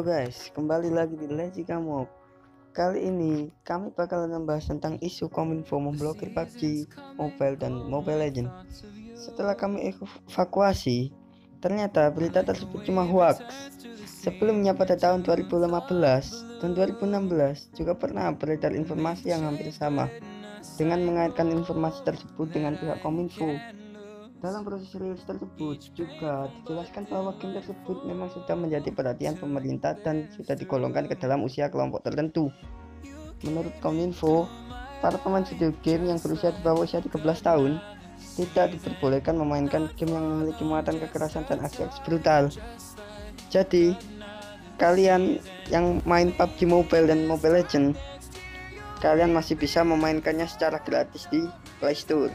guys, kembali lagi di Lazy Kamok Kali ini kami bakal membahas tentang isu Kominfo memblokir PUBG Mobile dan Mobile Legend. Setelah kami evakuasi, ternyata berita tersebut cuma hoax. Sebelumnya pada tahun 2015 dan 2016 juga pernah beredar informasi yang hampir sama dengan mengaitkan informasi tersebut dengan pihak Kominfo dalam proses rilis tersebut juga dijelaskan bahwa game tersebut memang sudah menjadi perhatian pemerintah dan sudah digolongkan ke dalam usia kelompok tertentu. Menurut Kominfo, para pemain video game yang berusia di bawah usia 13 tahun tidak diperbolehkan memainkan game yang memiliki muatan kekerasan dan aksi-aksi brutal. Jadi, kalian yang main PUBG Mobile dan Mobile Legend, kalian masih bisa memainkannya secara gratis di Play Store.